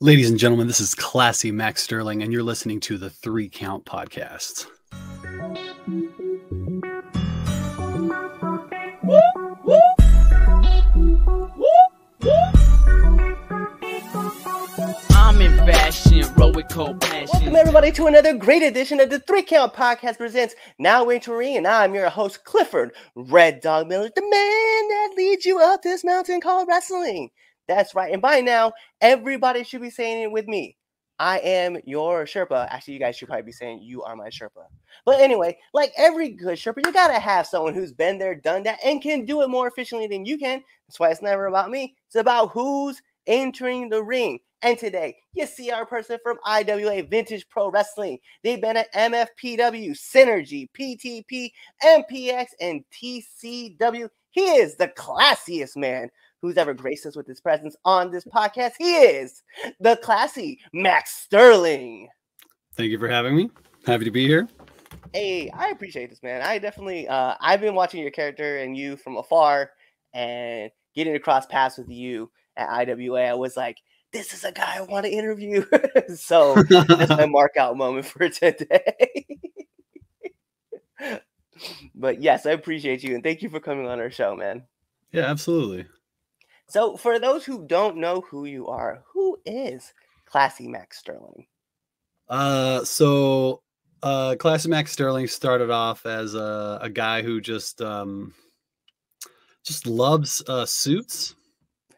Ladies and gentlemen, this is Classy Max Sterling, and you're listening to the Three Count Podcast. I'm in fashion, roll with cold passion. Welcome everybody to another great edition of the Three Count Podcast presents Now Entering, and I'm your host Clifford Red Dog Miller, the man that leads you up this mountain called wrestling. That's right, and by now everybody should be saying it with me. I am your Sherpa. Actually, you guys should probably be saying you are my Sherpa. But anyway, like every good Sherpa, you gotta have someone who's been there, done that, and can do it more efficiently than you can. That's why it's never about me. It's about who's entering the ring. And today, you see our person from IWA Vintage Pro Wrestling. They've been at MFPW, Synergy, PTP, MPX, and TCW. He is the classiest man who's ever graced us with his presence on this podcast. He is the classy Max Sterling. Thank you for having me. Happy to be here. Hey, I appreciate this, man. I definitely, uh, I've been watching your character and you from afar and getting across paths with you at IWA. I was like, this is a guy I want to interview. so that's my mark out moment for today. but yes, I appreciate you and thank you for coming on our show, man. Yeah, absolutely. So, for those who don't know who you are, who is Classy Max Sterling? Uh, so uh, Classy Max Sterling started off as a, a guy who just um, just loves uh, suits.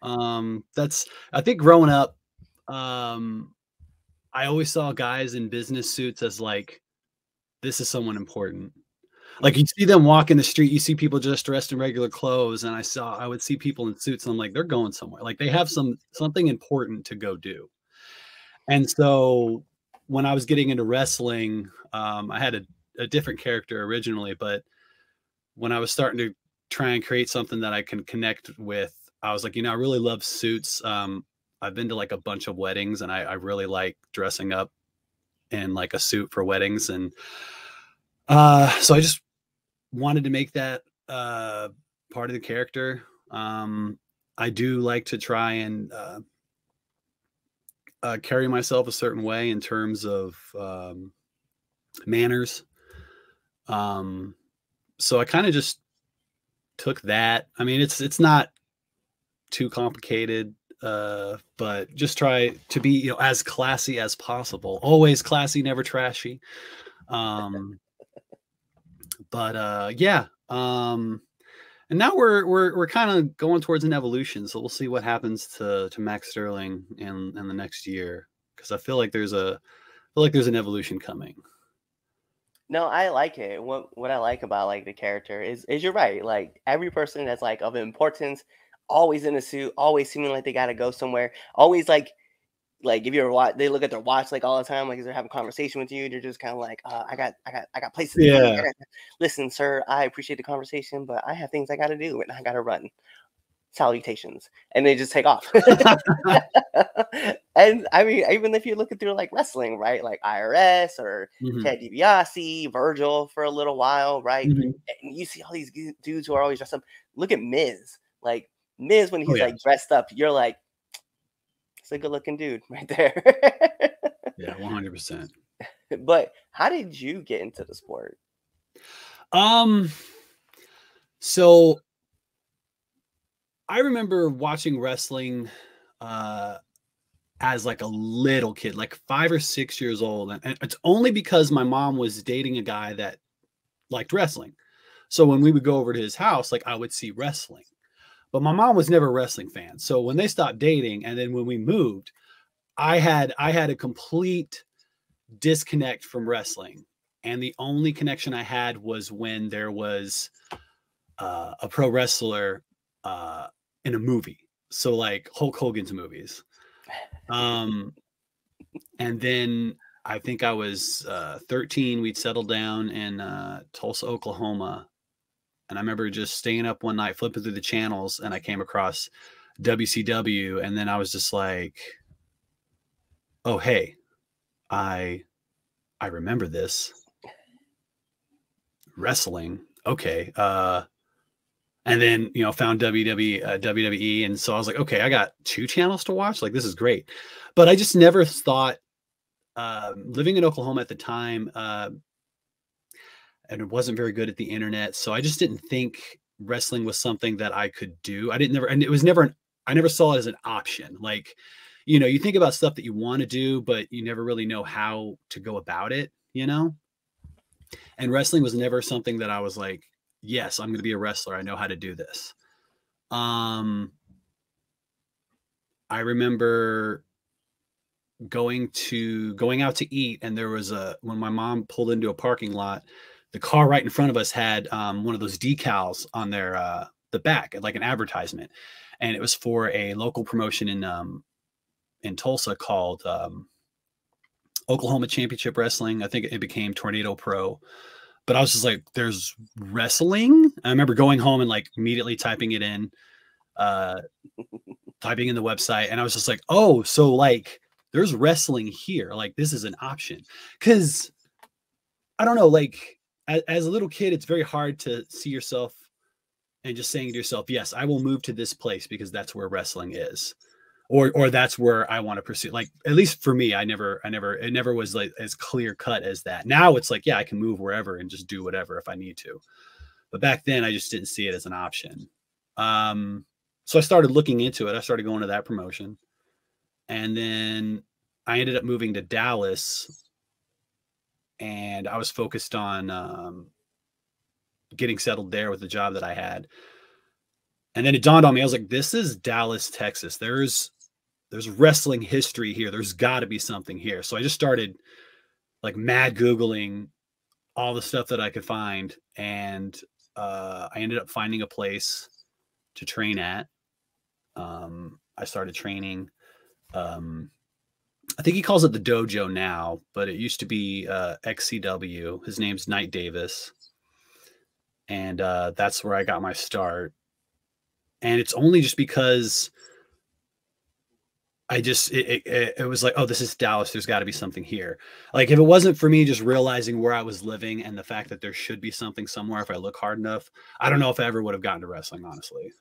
Um, that's I think growing up, um, I always saw guys in business suits as like this is someone important. Like you see them walk in the street, you see people just dressed in regular clothes, and I saw I would see people in suits, and I'm like, they're going somewhere. Like they have some something important to go do. And so when I was getting into wrestling, um, I had a, a different character originally, but when I was starting to try and create something that I can connect with, I was like, you know, I really love suits. Um, I've been to like a bunch of weddings, and I, I really like dressing up in like a suit for weddings, and uh, so I just wanted to make that uh, part of the character. Um, I do like to try and uh, uh, carry myself a certain way in terms of um, manners. Um, so I kind of just took that. I mean, it's it's not too complicated, uh, but just try to be you know as classy as possible. Always classy, never trashy. Um, but uh, yeah. Um, and now we're we're we're kind of going towards an evolution. So we'll see what happens to to Max Sterling in in the next year because I feel like there's a I feel like there's an evolution coming. No, I like it. What what I like about like the character is is you're right. Like every person that's like of importance, always in a suit, always seeming like they gotta go somewhere, always like like if you're watch, they look at their watch like all the time, like they're having conversation with you. They're just kind of like, uh, I got, I got, I got places. Yeah. Listen, sir, I appreciate the conversation, but I have things I got to do and I got to run. Salutations, and they just take off. and I mean, even if you look at through like wrestling, right, like IRS or Mhm. Ted DiBiase, Virgil for a little while, right? Mhm. And you see all these dudes who are always dressed up. Look at Miz, like Miz when he's Oh, yeah. like dressed up, you're like, it's a good looking dude right there. Yeah, one hundred percent. but how did you get into the sport? Um, so I remember watching wrestling uh as like a little kid, like five or six years old, and it's only because my mom was dating a guy that liked wrestling. So when we would go over to his house, like I would see wrestling. But my mom was never a wrestling fan. So when they stopped dating, and then when we moved, I had I had a complete disconnect from wrestling and the only connection I had was when there was uh, a pro wrestler uh, in a movie. So like Hulk Hogan's movies. Um, and then I think I was uh, 13. We'd settled down in uh, Tulsa, Oklahoma, and I remember just staying up one night, flipping through the channels, and I came across WCW, and then I was just like, "Oh hey, I I remember this." wrestling. Okay. Uh and then you know found WWE uh, WWE, and so I was like, okay, I got two channels to watch. Like this is great, but I just never thought. Um, living in Oklahoma at the time, uh, and it wasn't very good at the internet, so I just didn't think wrestling was something that I could do. I didn't never, and it was never an. I never saw it as an option. Like, you know, you think about stuff that you want to do, but you never really know how to go about it. You know, and wrestling was never something that I was like, yes, I'm going to be a wrestler. I know how to do this. Um, I remember going to going out to eat, and there was a when my mom pulled into a parking lot, the car right in front of us had um, one of those decals on their uh, the back, like an advertisement, and it was for a local promotion in um, in Tulsa called um, Oklahoma Championship Wrestling. I think it became Tornado Pro but I was just like, there's wrestling. I remember going home and like immediately typing it in, uh, typing in the website, and I was just like, oh, so like there's wrestling here. Like this is an option. Cause I don't know, like as, as a little kid, it's very hard to see yourself and just saying to yourself, yes, I will move to this place because that's where wrestling is or or that's where I want to pursue. Like at least for me, I never, I never, it never was like as clear cut as that. Now it's like, yeah, I can move wherever and just do whatever if I need to. But back then, I just didn't see it as an option. Um, so I started looking into it. I started going to that promotion, and then I ended up moving to Dallas, and I was focused on um, getting settled there with the job that I had. And then it dawned on me, I was like, this is Dallas, Texas. There's there's wrestling history here. There's got to be something here. So I just started like mad Googling all the stuff that I could find. And uh, I ended up finding a place to train at. Um, I started training. Um, I think he calls it the dojo now, but it used to be uh, XCW. His name's Knight Davis. And uh, that's where I got my start. And it's only just because I just it, it, it, was like, oh, this is Dallas. There's got to be something here. Like if it wasn't for me just realizing where I was living and the fact that there should be something somewhere if I look hard enough, I don't know if I ever would have gotten to wrestling, honestly.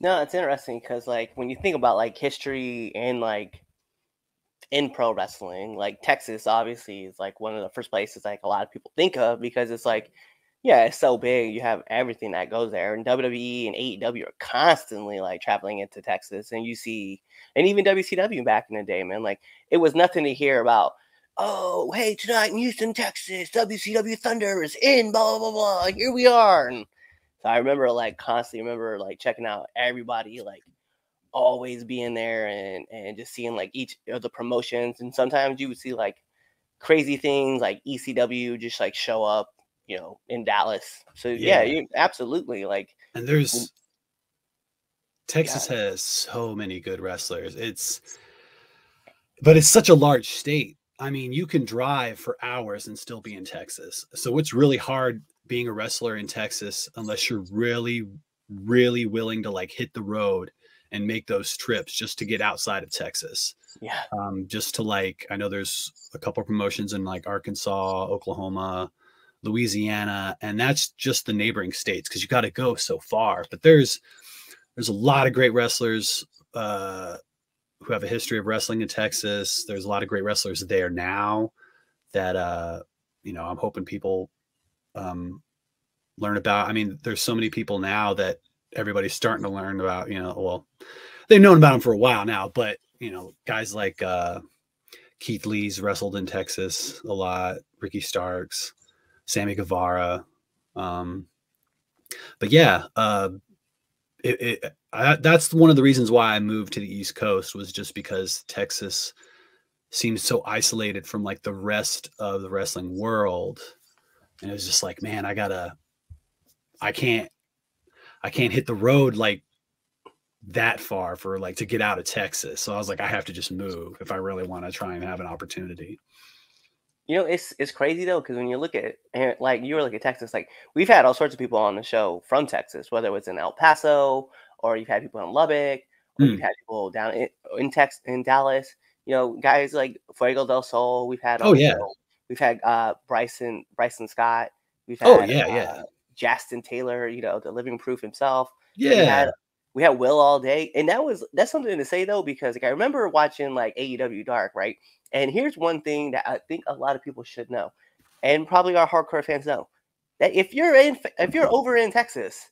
No, it's interesting because like when you think about like history and like in pro wrestling, like Texas obviously is like one of the first places like a lot of people think of because it's like yeah, it's so big. You have everything that goes there, and WWE and AEW are constantly like traveling into Texas, and you see, and even WCW back in the day, man, like it was nothing to hear about. Oh, hey, tonight in Houston, Texas, WCW Thunder is in, blah blah blah. blah. Here we are, and so I remember like constantly remember like checking out everybody, like always being there, and and just seeing like each of the promotions, and sometimes you would see like crazy things like ECW just like show up you know, in Dallas. So yeah, yeah you, absolutely. Like, and there's Texas yeah. has so many good wrestlers. It's, but it's such a large state. I mean, you can drive for hours and still be in Texas. So it's really hard being a wrestler in Texas unless you're really, really willing to like hit the road and make those trips just to get outside of Texas. Yeah. Um, just to like, I know there's a couple promotions in like Arkansas, Oklahoma, Louisiana, and that's just the neighboring states because you got to go so far. But there's there's a lot of great wrestlers uh, who have a history of wrestling in Texas. There's a lot of great wrestlers there now that uh, you know I'm hoping people um, learn about. I mean, there's so many people now that everybody's starting to learn about. You know, well, they've known about him for a while now, but you know, guys like uh, Keith Lee's wrestled in Texas a lot. Ricky Starks. Sammy Guevara. Um, but yeah, uh, it, it I, that's one of the reasons why I moved to the East Coast was just because Texas seems so isolated from like the rest of the wrestling world, and it was just like, man, I gotta, I can't, I can't hit the road like that far for like to get out of Texas. So I was like, I have to just move if I really want to try and have an opportunity. You know, it's it's crazy though because when you look at eh, like you were looking at Texas, like we've had all sorts of people on the show from Texas, whether it's in El Paso or you've had people in Lubbock, or mm. you've had people down in in Texas in Dallas. You know, guys like Fuego del Sol. We've had oh yeah, we've had uh Bryson Bryson Scott. We've oh, had oh yeah uh, yeah Justin Taylor, you know, the living proof himself. Yeah. We had we had Will Allday, and that was that's something to say though because like I remember watching like AEW Dark, right? And here's one thing that I think a lot of people should know, and probably our hardcore fans know that if you're in if you're over in Texas,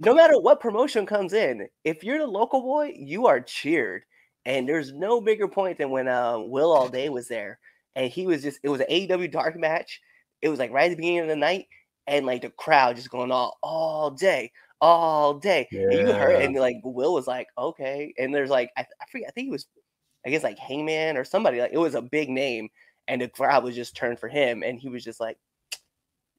no matter what promotion comes in, if you're the local boy, you are cheered. And there's no bigger point than when uh, Will Allday was there, and he was just it was an AEW Dark match. It was like right at the beginning of the night, and like the crowd just going all all day, all day. And you heard, and like Will was like, okay. And there's like I, I forget, I think he was, I guess like Hangman or somebody. Like it was a big name, and the crowd was just turned for him, and he was just like,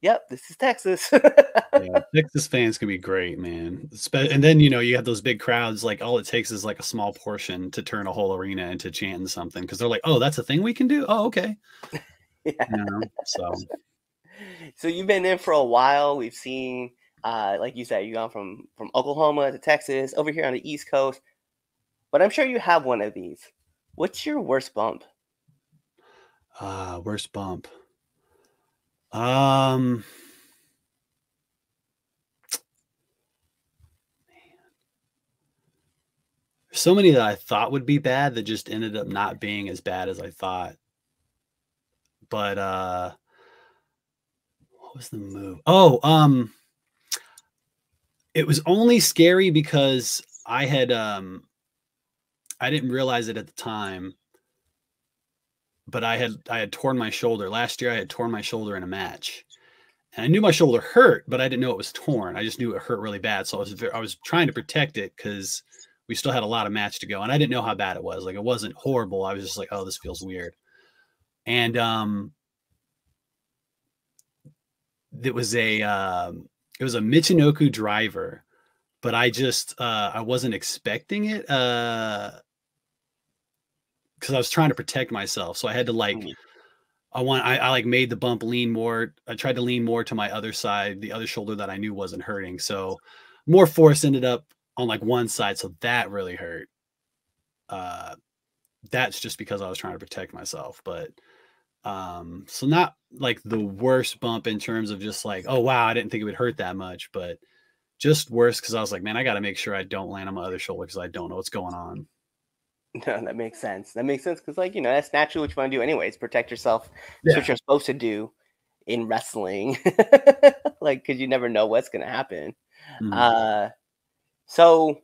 "Yep, this is Texas." yeah, Texas fans can be great, man. And then you know you have those big crowds. Like all it takes is like a small portion to turn a whole arena into chanting something because they're like, "Oh, that's a thing we can do." Oh, okay. Yeah. You know, so so you've been in for a while. We've seen, uh, like you said, you've gone from from Oklahoma to Texas, over here on the East Coast. But I'm sure you have one of these. What's your worst bump? uh worst bump. Um. So many that I thought would be bad that just ended up not being as bad as I thought. But uh what was the move? Oh, um it was only scary because I had um I didn't realize it at the time but I had I had torn my shoulder last year. I had torn my shoulder in a match, and I knew my shoulder hurt, but I didn't know it was torn. I just knew it hurt really bad, so I was I was trying to protect it because we still had a lot of match to go, and I didn't know how bad it was. Like it wasn't horrible. I was just like, oh, this feels weird, and um, it was a um, it was a Michinoku driver, but I just uh, I wasn't expecting it. Uh, because I was trying to protect myself. So I had to like, Mm. I want, I, I like made the bump lean more. I tried to lean more to my other side, the other shoulder that I knew wasn't hurting. So more force ended up on like one side. So that really hurt. Uh, that's just because I was trying to protect myself. But, um, so not like the worst bump in terms of just like, oh, wow, I didn't think it would hurt that much, but just worse because I was like, man, I got to make sure I don't land on my other shoulder because I don't know what's going on. No, that makes sense. That makes sense because, like, you know, that's naturally what you want to do, anyways. Protect yourself. That's Yeah. what you're supposed to do in wrestling. like, because you never know what's gonna happen. Mhm. Uh, so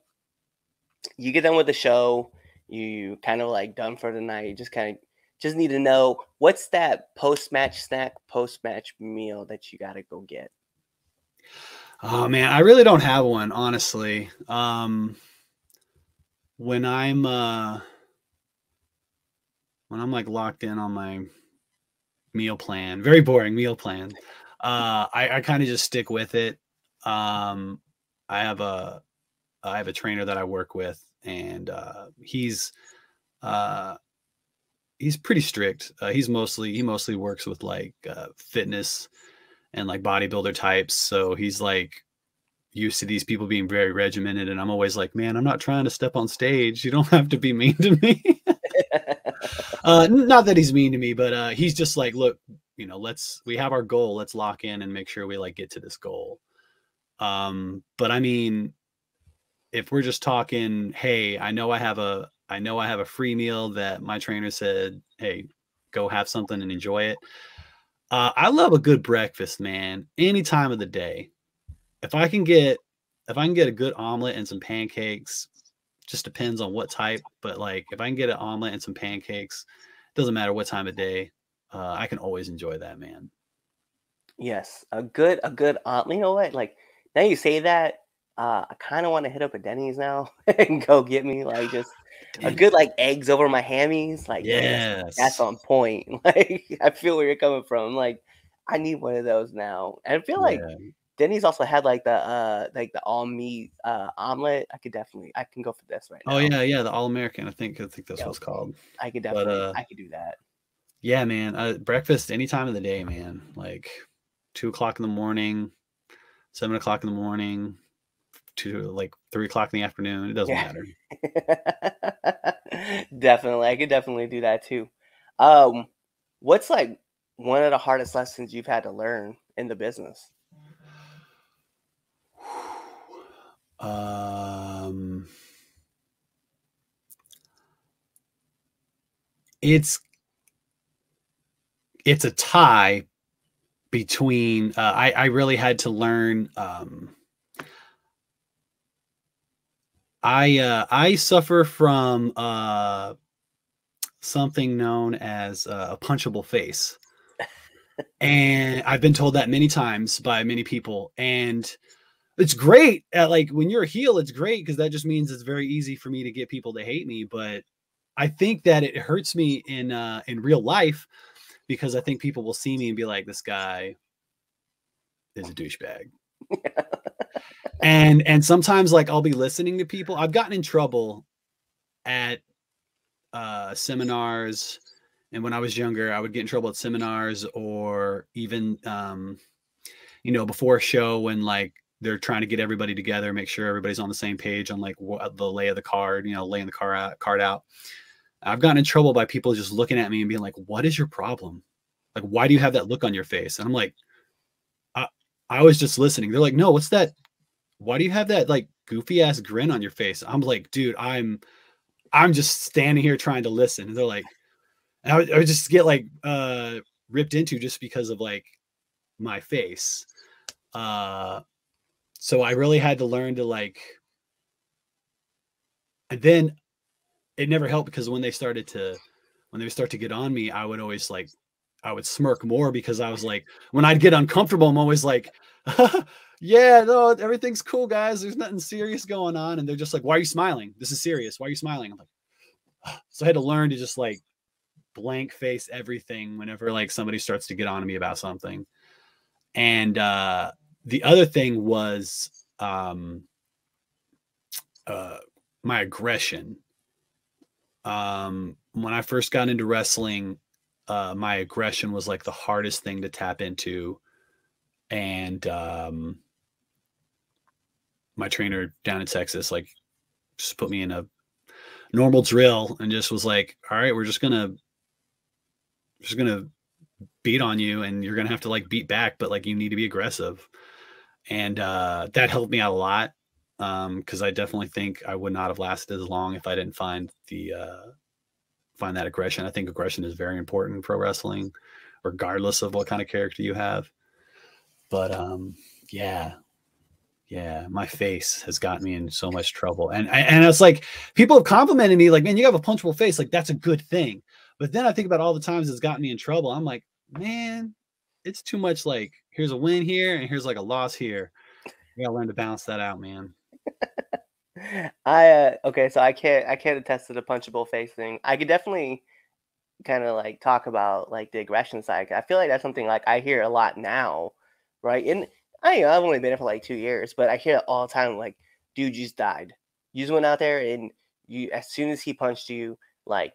you get done with the show. You kind of like done for the night. You just kind of just need to know what's that post match snack, post match meal that you got to go get. Oh man, I really don't have one, honestly. Um when I'm uh when I'm like locked in on my meal plan, very boring meal plan. Uh I, I kind of just stick with it. Um I have a I have a trainer that I work with and uh he's uh he's pretty strict. Uh, he's mostly he mostly works with like uh, fitness and like bodybuilder types. So he's like used to these people being very regimented, and I'm always like, man, I'm not trying to step on stage. You don't have to be mean to me. uh, not that he's mean to me, but uh, he's just like, look, you know, let's we have our goal. Let's lock in and make sure we like get to this goal. Um, but I mean, if we're just talking, hey, I know I have a I know I have a free meal that my trainer said, hey, go have something and enjoy it. Uh, I love a good breakfast, man, any time of the day. If I can get if I can get a good omelet and some pancakes, just depends on what type, but like if I can get an omelet and some pancakes, doesn't matter what time of day, uh, I can always enjoy that, man. yes, a good, a good. omelet. you know what? Like now you say that, uh, I kind of want to hit up a Denny's now and go get me like just a good like eggs over my hammies. Like man, that's- on point. Like I feel where you're coming from. Like I need one of those now. And I feel like Yeah. Denny's also had like the uh like the all meat uh omelet. I could definitely I can go for this right now. Oh yeah, yeah, the All American. I think I think that's Yep. what it's called. I could but, definitely uh, I could do that. Yeah, man. Uh, breakfast any time of the day, man. Like two o'clock in the morning, seven o'clock in the morning, to like three o'clock in the afternoon. It doesn't Yeah. matter. definitely. I could definitely do that too. Um what's like one of the hardest lessons you've had to learn in the business? Um, it's it's a tie between. Uh, I I really had to learn. Um, I uh, I suffer from uh, something known as uh, a punchable face, and I've been told that many times by many people, and it's great at like when you're a heel it's great because that just means it's very easy for me to get people to hate me. But i think that it hurts me in uh in real life because i think people will see me and be like this guy is a douchebag and and sometimes like i'll be listening to people i've gotten in trouble at uh seminars and when i was younger i would get in trouble at seminars or even um you know before a show when like they're trying to get everybody together, make sure everybody's on the same page on like what the lay of the card, you know, laying the car out, card out. I've gotten in trouble by people just looking at me and being like, "What is your problem? Like, why do you have that look on your face?" And I'm like, I, I was just listening. They're like, "No, what's that? Why do you have that like goofy ass grin on your face?" I'm like, "Dude, I'm, I'm just standing here trying to listen." And they're like, and I would, I would just get like uh ripped into just because of like my face. Uh, so I really had to learn to like and then it never helped because when they started to when they would start to get on me, I would always like I would smirk more because I was like when I'd get uncomfortable, I'm always like, yeah, no, everything's cool, guys. There's nothing serious going on. And they're just like, why are you smiling? This is serious. Why are you smiling? I'm like, so I had to learn to just like blank face everything whenever like somebody starts to get on to me about something. And uh the other thing was um, uh, my aggression. Um, when I first got into wrestling, uh, my aggression was like the hardest thing to tap into. And um, my trainer down in Texas, like, just put me in a normal drill and just was like, all right, we're just gonna just gonna beat on you and you're gonna have to like beat back, but like you need to be aggressive and uh, that helped me out a lot because um, I definitely think I would not have lasted as long if I didn't find the uh, find that aggression. I think aggression is very important pro wrestling, regardless of what kind of character you have. But um, yeah, yeah, my face has gotten me in so much trouble, and and it's like people have complimented me, like, man, you have a punchable face, like that's a good thing. But then I think about all the times it's gotten me in trouble. I'm like, man, it's too much like here's a win here and here's like a loss here. You gotta learn to balance that out, man. I uh okay, so I can't I can't attest to the punchable face thing. I could definitely kind of like talk about like the aggression side. I feel like that's something like I hear a lot now, right? And I know I've only been here for like two years, but I hear it all the time. Like, dude just died. You just went out there and you as soon as he punched you, like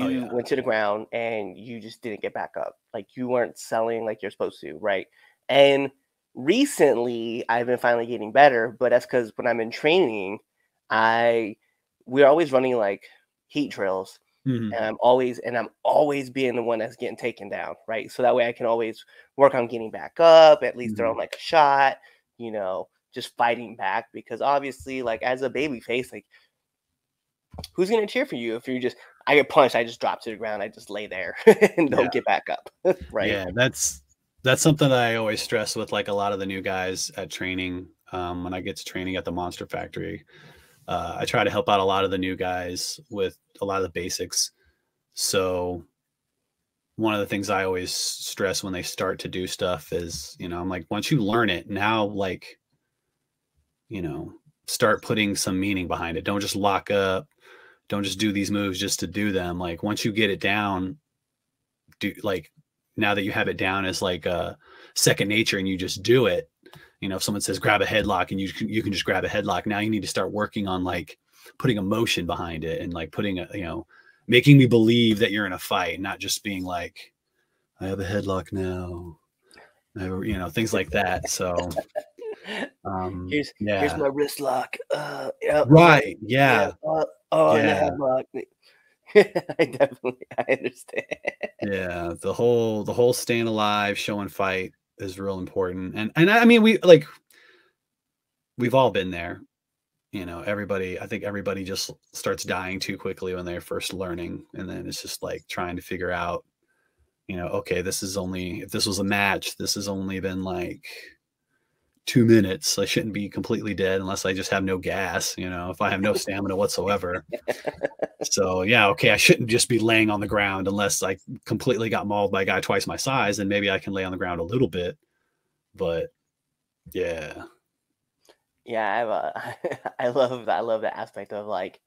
Oh, you oh, yeah. went to the ground and you just didn't get back up. Like you weren't selling like you're supposed to, right? And recently I've been finally getting better, but that's because when I'm in training, I we're always running like heat drills. Mm-hmm. And I'm always and I'm always being the one that's getting taken down, right? So that way I can always work on getting back up, at least mm-hmm. throwing like a shot, you know, just fighting back because obviously, like as a baby face, like who's gonna cheer for you if you just I get punched, I just drop to the ground, I just lay there and don't yeah. get back up. right. Yeah, that's that's something that I always stress with like a lot of the new guys at training. Um, when I get to training at the Monster Factory, uh, I try to help out a lot of the new guys with a lot of the basics. So one of the things I always stress when they start to do stuff is, you know, I'm like, once you learn it, now like, you know, start putting some meaning behind it. Don't just lock up, don't just do these moves just to do them. Like once you get it down, do like now that you have it down as like a second nature and you just do it. You know, if someone says grab a headlock and you can, you can just grab a headlock. Now you need to start working on like putting emotion behind it and like putting a you know making me believe that you're in a fight, not just being like I have a headlock now. You know things like that. So um, here's yeah. here's my wrist lock. Uh, yep. Right. Yeah. yeah. Uh, oh, yeah. I definitely I understand. yeah, the whole the whole staying alive, show and fight is real important. And and I mean we like we've all been there. you know, everybody, I think everybody just starts dying too quickly when they're first learning. And then it's just like trying to figure out, you know, okay, this is only, if this was a match, this has only been like two minutes. I shouldn't be completely dead unless I just have no gas, you know, if I have no stamina whatsoever. so, yeah, okay, I shouldn't just be laying on the ground unless I completely got mauled by a guy twice my size. And maybe I can lay on the ground a little bit. But yeah. Yeah, I have a, I love that. I love that aspect of like,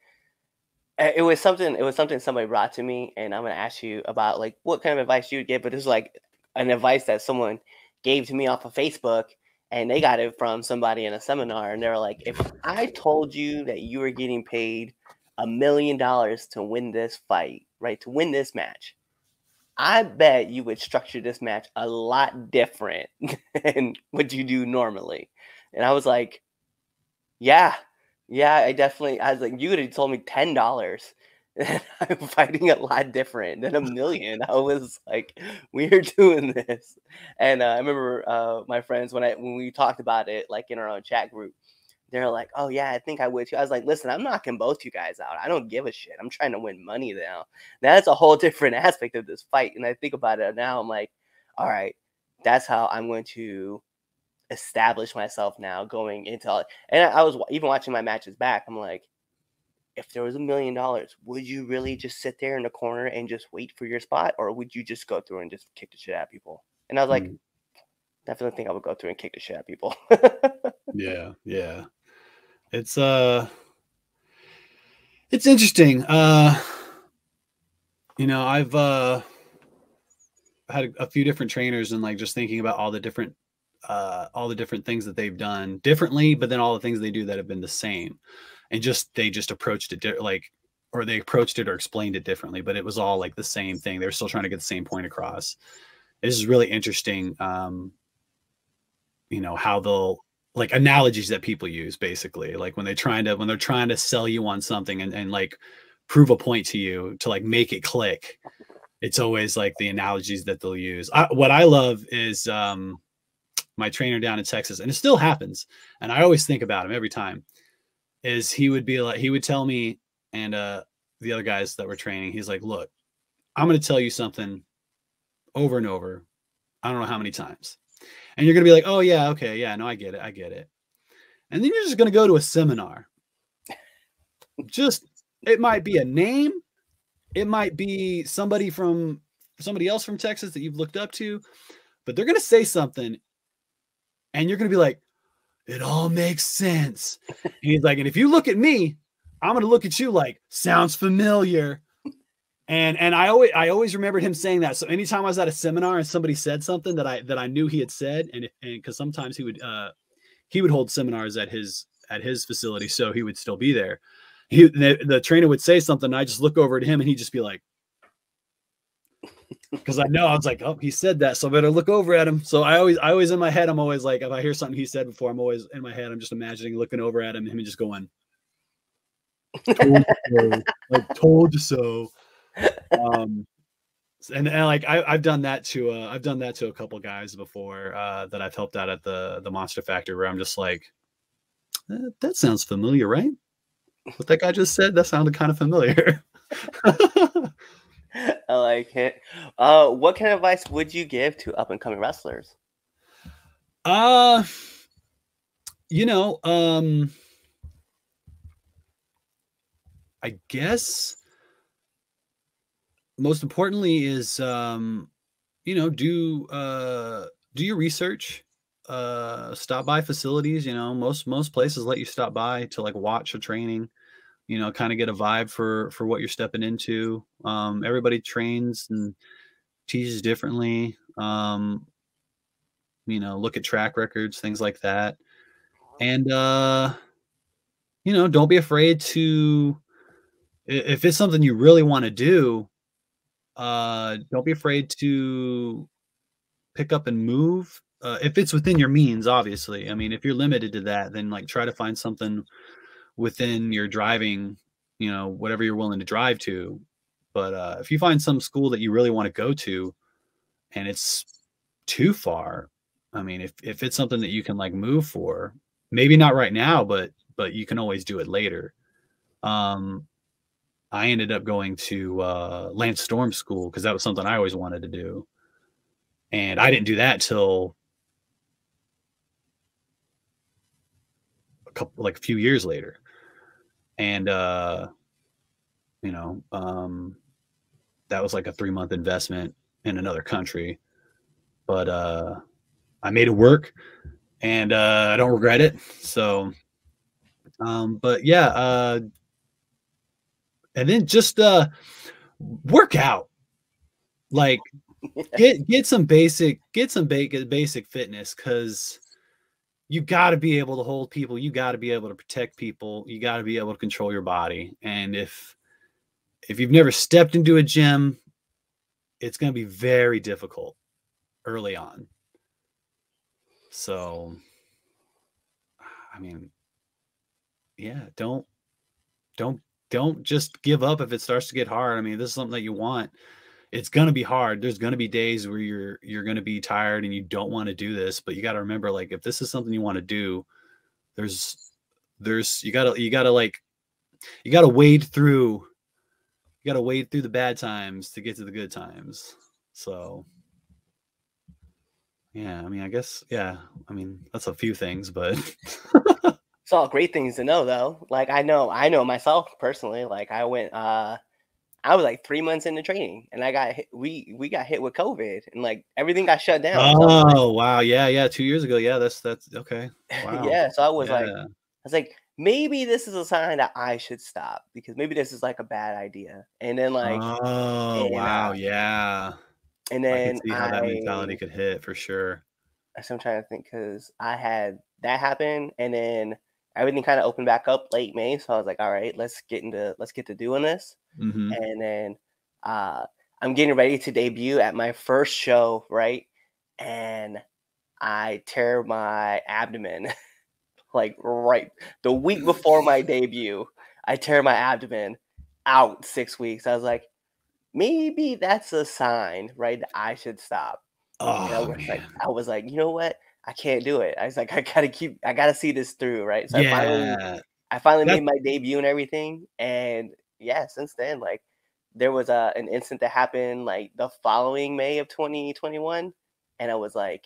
it was something. It was something somebody brought to me, and I'm gonna ask you about like what kind of advice you would give. But it's like an advice that someone gave to me off of Facebook, and they got it from somebody in a seminar, and they were like, if I told you that you were getting paid a million dollars to win this fight, right, to win this match, I bet you would structure this match a lot different than what you do normally. And I was like, yeah, yeah, I definitely. I was like, you would have told me ten dollars. I'm fighting a lot different than a million. I was like, we're doing this, and uh, I remember uh, my friends when I when we talked about it, like in our own chat group, they're like, "Oh yeah, I think I would too." I was like, "Listen, I'm knocking both you guys out. I don't give a shit. I'm trying to win money now. That's a whole different aspect of this fight." And I think about it now. I'm like, "All right, that's how I'm going to establish myself now going into all and I was even watching my matches back. I'm like, if there was a million dollars, would you really just sit there in the corner and just wait for your spot, or would you just go through and just kick the shit out of people? And I was like, mm. definitely think I would go through and kick the shit out of people. yeah, yeah. It's uh it's interesting. Uh you know, I've uh had a few different trainers and like just thinking about all the different uh, all the different things that they've done differently, but then all the things they do that have been the same, and just they just approached it di- like, or they approached it or explained it differently, but it was all like the same thing. They were still trying to get the same point across. This is really interesting. Um, you know how they'll like analogies that people use basically like when they're trying to when they're trying to sell you on something and, and like prove a point to you to like make it click it's always like the analogies that they'll use I, what i love is um my trainer down in Texas, and it still happens. And I always think about him every time. Is he would be like he would tell me and uh the other guys that were training, he's like, look, I'm going to tell you something over and over. I don't know how many times. And you're going to be like, oh, yeah, okay, yeah, no, I get it. I get it. And then you're just going to go to a seminar. just, it might be a name, it might be somebody from somebody else from Texas that you've looked up to, but they're going to say something and you're gonna be like, it all makes sense. and he's like, and if you look at me, I'm gonna look at you like, sounds familiar. And and I always I always remembered him saying that. So anytime I was at a seminar and somebody said something that I that I knew he had said, and and because sometimes he would uh he would hold seminars at his at his facility, so he would still be there. He the, the trainer would say something, I just look over at him, and he'd just be like, because I know I was like, oh, he said that, so I better look over at him. So I always, I always in my head, I'm always like, if I hear something he said before, I'm always in my head, I'm just imagining looking over at him and him just going, told so. like told so. Um, and, and like I, have done that to, uh, I've done that to a couple guys before uh, that I've helped out at the the Monster Factory, where I'm just like, eh, that sounds familiar, right? What that guy just said, that sounded kind of familiar. I like it. Uh, what kind of advice would you give to up and coming wrestlers? Uh, you know, um, I guess most importantly is um, you know, do uh do your research. Uh, stop by facilities. You know, most most places let you stop by to like watch a training you know kind of get a vibe for for what you're stepping into. Um, everybody trains and teaches differently. Um, you know look at track records things like that. And uh you know don't be afraid to if it's something you really want to do uh don't be afraid to pick up and move uh, if it's within your means obviously. I mean if you're limited to that then like try to find something within your driving, you know, whatever you're willing to drive to. But uh, if you find some school that you really want to go to and it's too far, I mean, if, if it's something that you can like move for, maybe not right now, but but you can always do it later. Um, I ended up going to uh, Lance Storm School because that was something I always wanted to do, and I didn't do that till a couple, like a few years later, and uh, you know, um, that was like a three month investment in another country, but uh, I made it work, and uh, I don't regret it. So, um, but yeah, uh, and then just uh, work out, like get get some basic get some basic basic fitness because you got to be able to hold people you got to be able to protect people you got to be able to control your body and if if you've never stepped into a gym it's going to be very difficult early on. So i mean yeah don't don't don't just give up if it starts to get hard. I mean this is something that you want it's going to be hard there's going to be days where you're you're going to be tired and you don't want to do this but you got to remember like if this is something you want to do there's there's you got to you got to like you got to wade through you got to wade through the bad times to get to the good times so yeah i mean i guess yeah i mean that's a few things but It's all great things to know though. Like I know, I know myself personally. Like I went, uh I was like three months into training, and I got hit, we we got hit with COVID, and like everything got shut down. So oh wow yeah yeah two years ago yeah that's that's okay wow yeah. So I was like, I was like, maybe this is a sign that I should stop because maybe this is like a bad idea. And then like, oh and, wow uh, yeah and i then can see how that mentality could hit for sure So I'm trying to think because I had that happen, and then everything kind of opened back up late May. So I was like, all right, let's get into let's get to doing this. Mhm. And then uh, I'm getting ready to debut at my first show, right? And I tear my abdomen, like right the week before my debut. I tear my abdomen out six weeks. I was like, maybe that's a sign, right? That I should stop. And I oh was like. I was like, you know what? I can't do it. I was like, I gotta keep, I gotta see this through, right? So I finally, yeah I finally made my debut and everything, and yeah, since then, like, there was a an incident that happened like the following May of 2021, and I was like,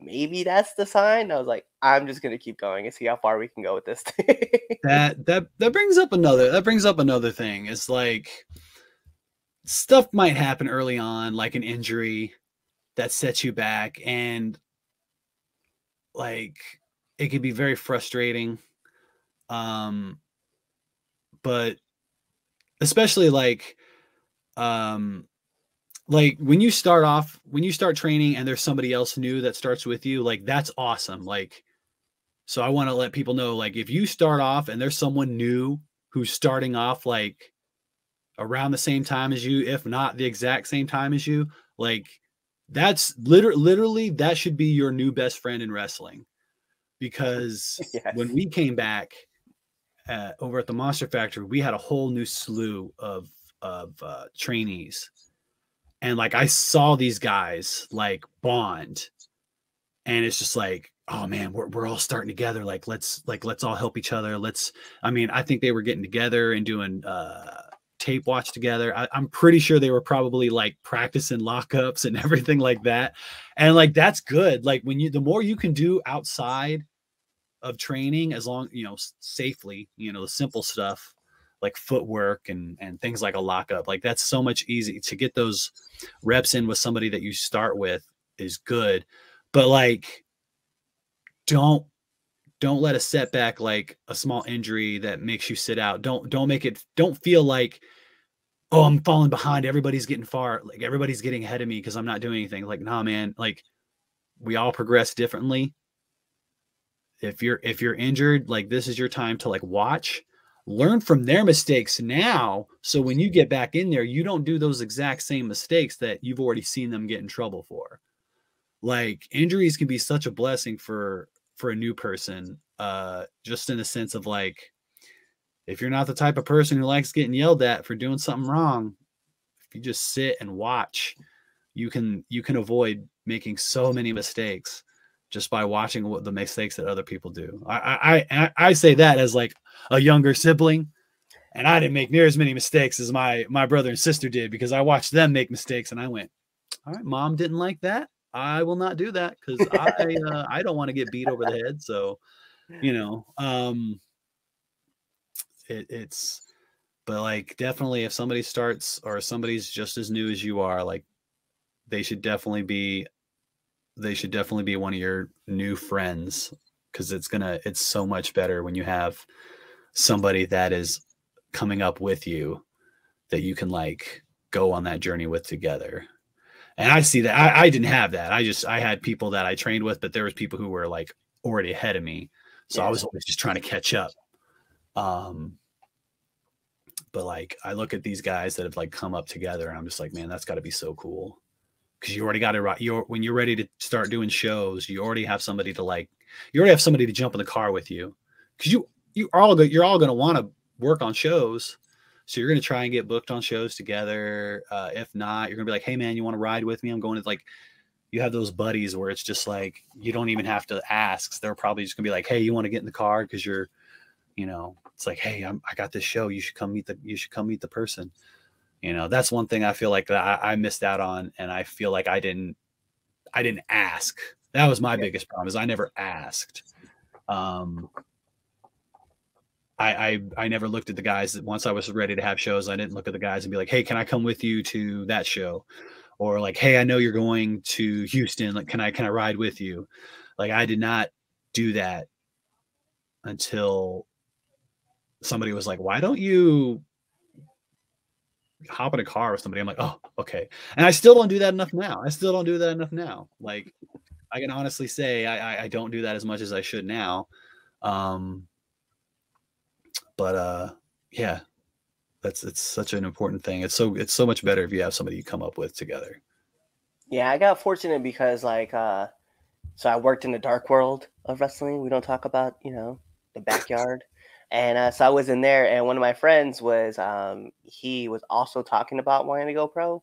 maybe that's the sign. I was like, I'm just gonna keep going and see how far we can go with this thing. that that that brings up another that brings up another thing it's like stuff might happen early on like an injury that sets you back and like it can be very frustrating um but especially like um like when you start off when you start training and there's somebody else new that starts with you like that's awesome like so I want to let people know like if you start off and there's someone new who's starting off like around the same time as you, if not the exact same time as you, like that's literally literally that should be your new best friend in wrestling. Because when we came back uh, over at the Monster Factory, we had a whole new slew of of uh, trainees, and like I saw these guys like bond, and it's just like oh man we're, we're all starting together. Like let's like let's all help each other. Let's i mean i think they were getting together and doing uh tape watch together. I, i'm pretty sure they were probably like practicing lockups and everything like that. And like that's good. Like when you the more you can do outside of training as long you know safely you know the simple stuff like footwork and and things like a lockup like that's so much easy to get those reps in with somebody that you start with is good. But like don't don't let a setback like a small injury that makes you sit out don't don't make it don't feel like oh i'm falling behind everybody's getting far like everybody's getting ahead of me because i'm not doing anything. Like nah man like we all progress differently if you're if you're injured like this is your time to like watch. Learn from their mistakes now so when you get back in there you don't do those exact same mistakes that you've already seen them get in trouble for. Like injuries can be such a blessing for for a new person uh just in the sense of like if you're not the type of person who likes getting yelled at for doing something wrong if you just sit and watch you can you can avoid making so many mistakes just by watching what the mistakes that other people do. I I I, say that as like a younger sibling, and I didn't make near as many mistakes as my my brother and sister did because I watched them make mistakes, and I went, "All right, mom didn't like that. I will not do that because I uh, I don't want to get beat over the head." So, you know, um, it, it's but like definitely if somebody starts or somebody's just as new as you are like they should definitely be they should definitely be one of your new friends because it's gonna it's so much better when you have somebody that is coming up with you that you can like go on that journey with together. And i see that I, I didn't have that. I just i had people that i trained with but there was people who were like already ahead of me. So i was always just trying to catch up. Um but like I look at these guys that have like come up together and I'm just like, man, that's got to be so cool. Cause you already got it right. You're when you're ready to start doing shows, you already have somebody to like, you already have somebody to jump in the car with you. Cause you you are all you're all gonna want to work on shows. So you're gonna try and get booked on shows together. Uh, if not, you're gonna be like, hey man, you want to ride with me? I'm going to like you have those buddies where it's just like you don't even have to ask. They're probably just gonna be like, hey, you want to get in the car because you're, you know, it's like, hey, I'm, I got this show. You should come meet the you should come meet the person. You know, that's one thing I feel like that I, I missed out on, and I feel like I didn't I didn't ask. That was my yeah. biggest problem is I never asked. Um, I, I I never looked at the guys that once I was ready to have shows, I didn't look at the guys and be like, hey, can I come with you to that show? Or like, hey, I know you're going to Houston. Like, can I can I ride with you? Like I did not do that until somebody was like, why don't you hop in a car with somebody? I'm like, oh, okay. And I still don't do that enough now. I still don't do that enough now. Like, I can honestly say I, I don't do that as much as I should now. Um, but uh, yeah, that's it's such an important thing. It's so it's so much better if you have somebody you come up with together. Yeah, I got fortunate because like uh, so I worked in the dark world of wrestling. We don't talk about you know the backyard. And uh, so I was in there, and one of my friends was um, he was also talking about wanting to go pro,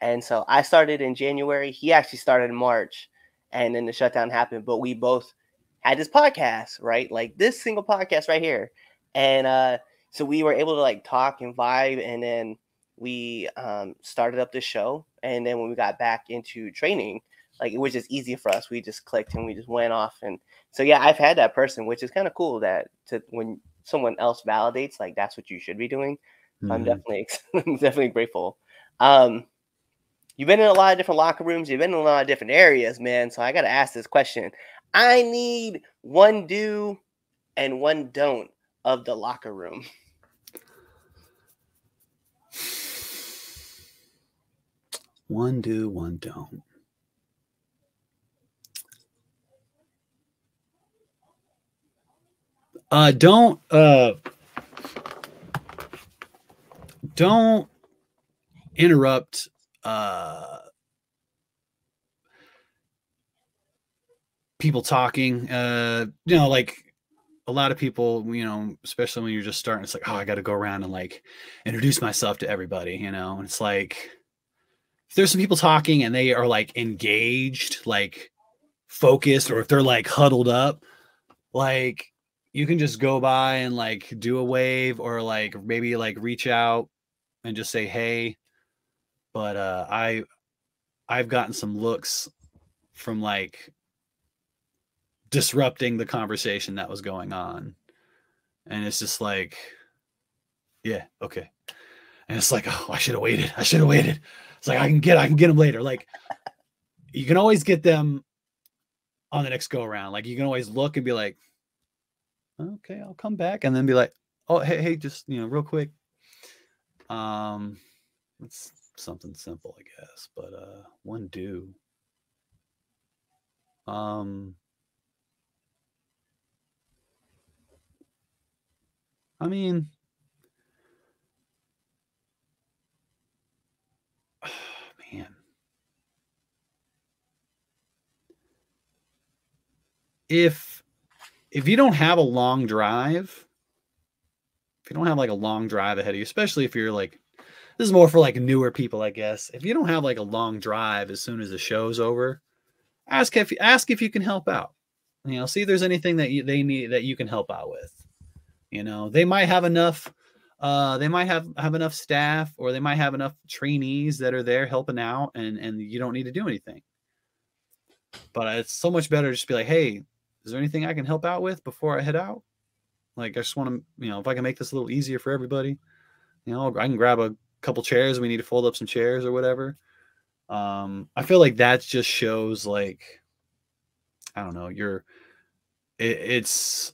and so I started in January. He actually started in March, and then the shutdown happened. But we both had this podcast, right? Like this single podcast right here, and uh, so we were able to like talk and vibe, and then we um, started up the show. And then when we got back into training, like it was just easy for us. We just clicked and we just went off. And so yeah, I've had that person, which is kind of cool that to when someone else validates like that's what you should be doing. Mm-hmm. I'm definitely I'm definitely grateful. Um, you've been in a lot of different locker rooms. You've been in a lot of different areas, man. So I got to ask this question. I need one do and one don't of the locker room. One do, one don't. Uh, don't uh, don't interrupt uh, people talking. Uh, you know, like a lot of people, you know, especially when you're just starting, it's like, oh, I got to go around and like introduce myself to everybody, you know, and it's like if there's some people talking and they are like engaged, like focused, or if they're like huddled up, like you can just go by and like do a wave or like maybe like reach out and just say hey but uh i i've gotten some looks from like disrupting the conversation that was going on and it's just like yeah okay and it's like oh i should have waited i should have waited. It's like i can get i can get them later like you can always get them on the next go around like you can always look and be like okay, I'll come back and then be like, oh, hey, hey, just you know, real quick. Um, it's something simple, I guess, but uh, one do. Um, I mean, man, if if you don't have a long drive, if you don't have like a long drive ahead of you, especially if you're like, this is more for like newer people, I guess. If you don't have like a long drive as soon as the show's over, ask if you ask if you can help out. You know, see if there's anything that you, they need that you can help out with. You know, they might have enough. Uh, they might have have enough staff, or they might have enough trainees that are there helping out, and and you don't need to do anything. But it's so much better to just be like, hey, is there anything I can help out with before I head out? Like, I just want to, you know, if I can make this a little easier for everybody, you know, I can grab a couple chairs. We need to fold up some chairs or whatever. Um, I feel like that just shows like, I don't know, you're, it, it's,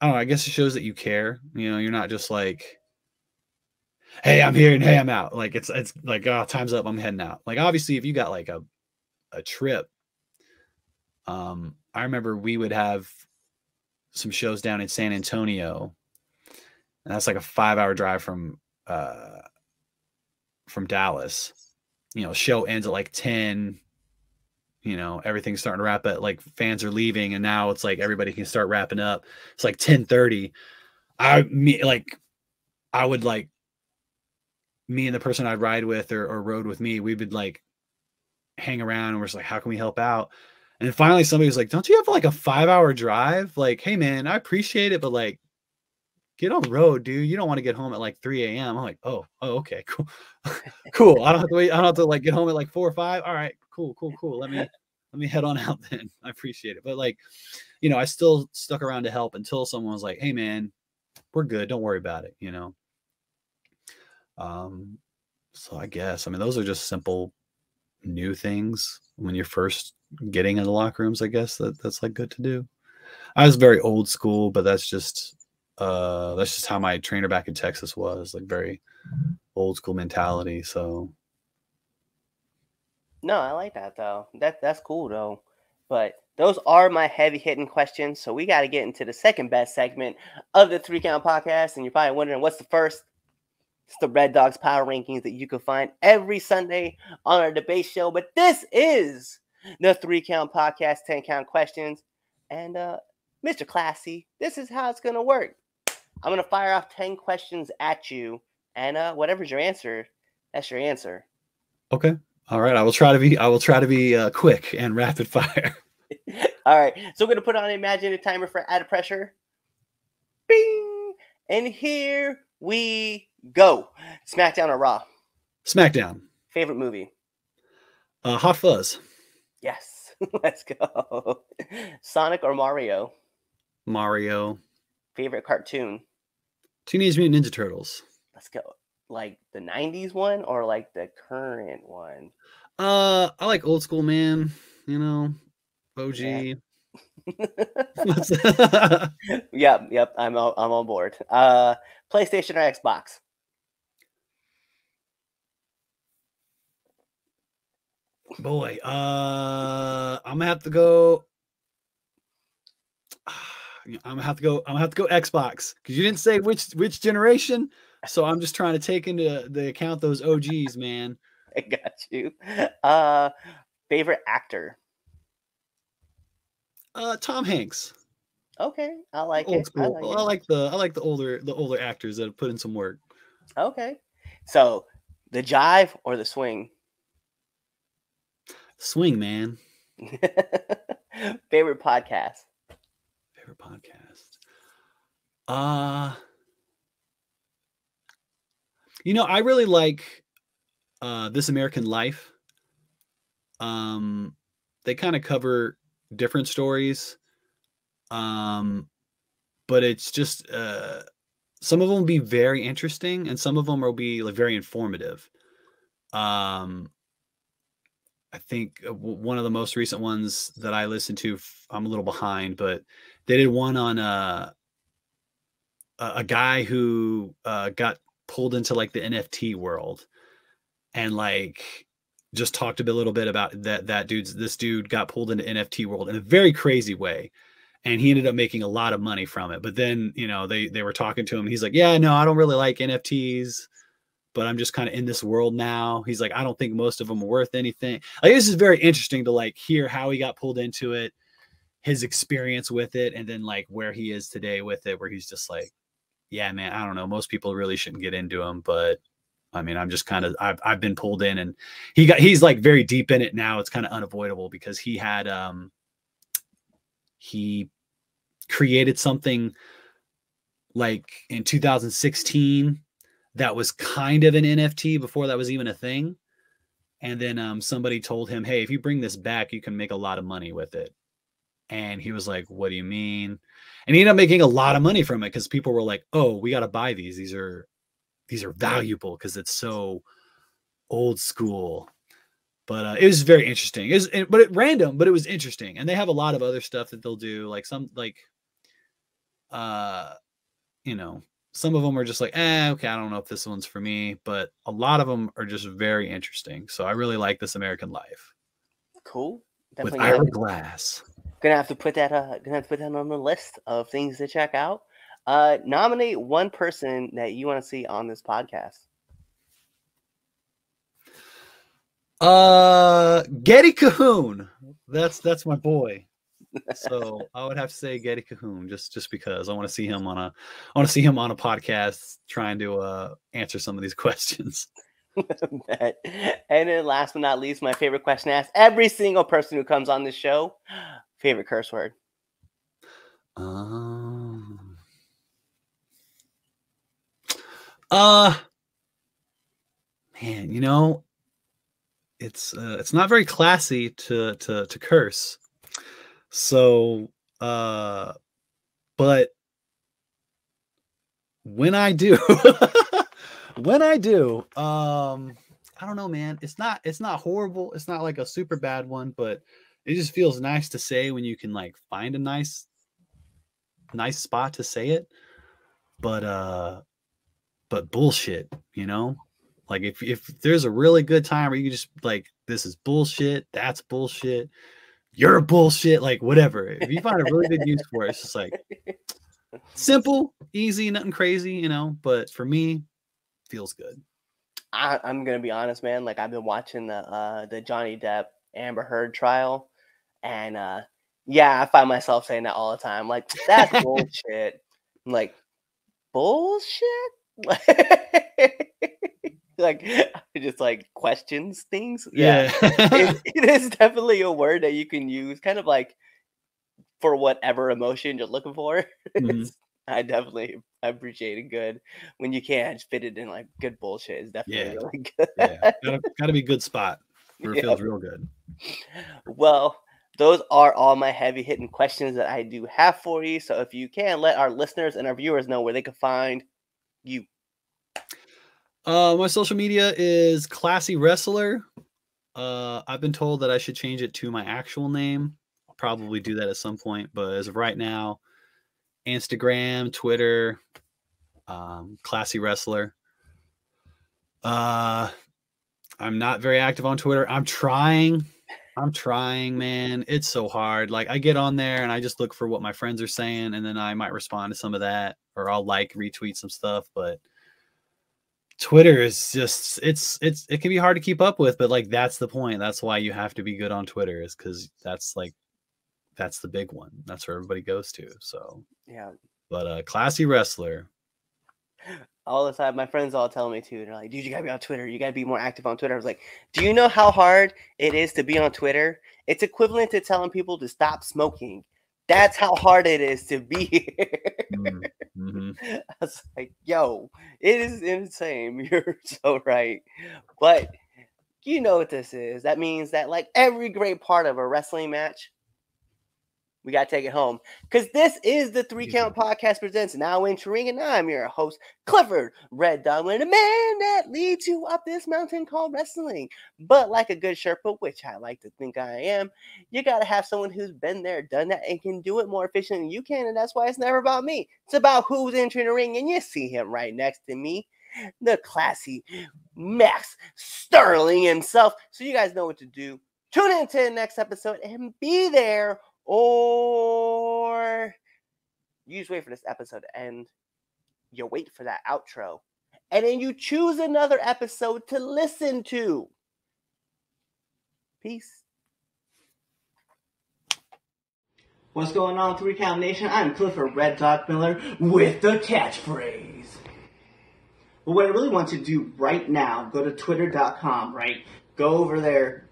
I don't know, I guess it shows that you care. You know, you're not just like, hey, I'm here and hey, I'm out. Like it's it's like, oh, time's up, I'm heading out. Like obviously, if you got like a a trip, um, I remember we would have some shows down in San Antonio, and that's like a five hour drive from uh from Dallas. You know, show ends at like 10. You know, everything's starting to wrap up. Like fans are leaving, and now it's like everybody can start wrapping up. It's like 10 30. I me like I would like me and the person I'd ride with or, or rode with me, we would like hang around and we're just like, how can we help out? And finally somebody was like, Don't you have like a five hour drive? Like, hey man, I appreciate it, but like get on the road, dude. You don't want to get home at like 3 a.m. I'm like, oh, oh, okay, cool. cool. I don't have to wait. I don't have to like get home at like four or five. All right, cool, cool, cool. Let me let me head on out then. I appreciate it. But like, you know, I still stuck around to help until someone was like, hey man, we're good. Don't worry about it, you know. Um, so I guess I mean those are just simple new things when you're first getting in the locker rooms. I guess that that's like good to do. I was very old school, but that's just uh that's just how my trainer back in Texas was like very old school mentality. So No, I like that though. That that's cool though. But those are my heavy hitting questions. So we got to get into the second best segment of the three count podcast. And you're probably wondering what's the first? It's the Red Dogs Power Rankings that you can find every Sunday on our debate show. But this is the three count podcast, 10 count questions. And uh, Mr. Classy, this is how it's going to work. I'm going to fire off 10 questions at you. And uh, whatever's your answer, that's your answer. Okay. All right. I will try to be, I will try to be uh, quick and rapid fire. All right. So we're going to put on an imaginative timer for added pressure. Bing. And here we go. SmackDown or Raw? SmackDown. Favorite movie? Uh, Hot Fuzz. Yes. Let's go. Sonic or Mario? Mario. Favorite cartoon? Teenage Mutant Ninja Turtles. Let's go. Like the 90s one or like the current one? Uh, I like old school, man. You know, OG. Yeah. yep, yep. I'm I'm on board. Uh, PlayStation or Xbox? Boy, uh, I'm gonna have to go. I'm gonna have to go. I'm gonna have to go Xbox because you didn't say which which generation. So I'm just trying to take into the account those OGs, man. I got you. Uh, favorite actor? Uh, Tom Hanks. Okay, I like Old it. I school. like I like the I like the older the older actors that have put in some work. Okay, so the jive or the swing? Swing, man. favorite podcast? Favorite podcast. Uh you know, I really like uh This American Life. Um they kind of cover different stories. Um but it's just uh some of them will be very interesting and some of them will be like very informative. Um I think uh, one of the most recent ones that I listened to, I'm a little behind, but they did one on uh, a a guy who uh, got pulled into like the NFT world, and like just talked a little bit about that. That dude's this dude got pulled into NFT world in a very crazy way, and he ended up making a lot of money from it. But then you know they they were talking to him. He's like, yeah, no, I don't really like NFTs but I'm just kind of in this world now. He's like, I don't think most of them are worth anything. Like this is very interesting to like hear how he got pulled into it, his experience with it, and then like where he is today with it, where he's just like, yeah, man, I don't know. Most people really shouldn't get into them, but I mean, I'm just kind of I've I've been pulled in, and he got he's like very deep in it now. It's kind of unavoidable because he had um he created something like in 2016 that was kind of an NFT before that was even a thing. And then um, somebody told him, "Hey, if you bring this back, you can make a lot of money with it." And he was like, "What do you mean?" And he ended up making a lot of money from it because people were like, "Oh, we got to buy these. These are these are valuable because it's so old school." But uh, it was very interesting. It was, it, but it random, but it was interesting. And they have a lot of other stuff that they'll do, like some like, uh, you know, some of them are just like, eh, okay, I don't know if this one's for me, but a lot of them are just very interesting. So I really like this American Life Cool. with Definitely Ira Glass. gonna have to put that uh gonna have to put that on the list of things to check out. Uh nominate one person that you want to see on this podcast. Uh, Getty Cahoon. That's that's my boy. So I would have to say Getty Cahoon, just just because I want to see him on a I want to see him on a podcast trying to uh answer some of these questions. And then last but not least, my favorite question asked every single person who comes on this show. Favorite curse word. Um, uh, man, you know, it's uh, it's not very classy to to to curse. So, uh, but when I do, when I do, um, I don't know, man. It's not it's not horrible. It's not like a super bad one, but it just feels nice to say when you can like find a nice nice spot to say it. But uh but bullshit, you know? Like if if there's a really good time where you just like this is bullshit, that's bullshit, you're a bullshit, like whatever. If you find a really good use for it, it's just like simple, easy, nothing crazy, you know. But for me, feels good. I, I'm gonna be honest, man. Like I've been watching the uh the Johnny Depp Amber Heard trial, and uh yeah, I find myself saying that all the time. Like that's bullshit. I'm like bullshit. like just like questions things. Yeah, it, it is definitely a word that you can use, kind of like for whatever emotion you're looking for. Mhm. I definitely appreciate it good when you can't fit it in like good bullshit. Is definitely Yeah. really good. yeah, gotta, gotta be good spot where it Yeah. feels real good. Well, those are all my heavy hitting questions that I do have for you. So if you can let our listeners and our viewers know where they can find you. Uh, my social media is classy wrestler. Uh, I've been told that I should change it to my actual name. I'll probably do that at some point, but as of right now, Instagram, Twitter, um, classy wrestler. Uh, I'm not very active on Twitter. I'm trying. I'm trying, man. It's so hard. Like I get on there and I just look for what my friends are saying, and then I might respond to some of that, or I'll like retweet some stuff, but Twitter is just it's it's it can be hard to keep up with, but like that's the point. That's why you have to be good on Twitter is because that's like that's the big one. That's where everybody goes to. So, Yeah. but uh classy wrestler. All the time, my friends all tell me too. They're like, dude, you gotta be on Twitter. You gotta be more active on Twitter. I was like, do you know how hard it is to be on Twitter? It's equivalent to telling people to stop smoking. That's how hard it is to be here. Mm, mhm. I was like, yo, it is insane. You're so right. But you know what this is. That means that, like every great part of a wrestling match, we got to take it home. Because this is the Three Count Podcast Presents Now Entering, and I'm your host, Clifford Red Dog, the man that leads you up this mountain called wrestling. But like a good Sherpa, which I like to think I am, you got to have someone who's been there, done that, and can do it more efficient than you can. And that's why it's never about me. It's about who's entering the ring. And you see him right next to me, the classy Max Sterling himself. So you guys know what to do. Tune in to the next episode and be there, or you just wait for this episode to end. You wait for that outro, and then you choose another episode to listen to. Peace. What's going on, Three Count Nation? I'm Clifford Red Dog Miller with the catchphrase. But what I really want to do right now, go to twitter.com, right? Go over there,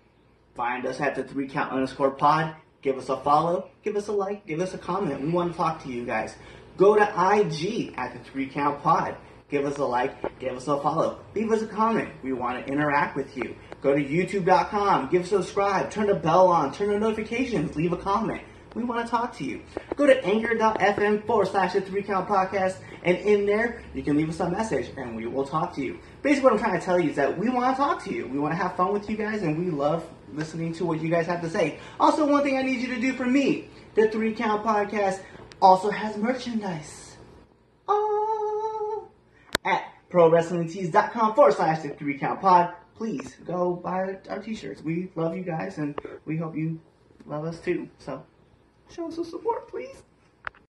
find us at the three count underscore pod, give us a follow, give us a like, give us a comment. We want to talk to you guys. Go to IG at the three count pod. Give us a like, give us a follow, leave us a comment. We want to interact with you. Go to youtube.com, give subscribe, turn the bell on, turn the notifications, leave a comment. We want to talk to you. Go to anchor.fm forward slash the three count podcast, and in there, you can leave us a message and we will talk to you. Basically, what I'm trying to tell you is that we want to talk to you. We want to have fun with you guys, and we love listening to what you guys have to say. Also, one thing I need you to do for me the three count podcast also has merchandise. Oh, at prowrestlingtees.com forward slash the three count pod. Please go buy our t shirts. We love you guys, and we hope you love us too. So, show us some support, please.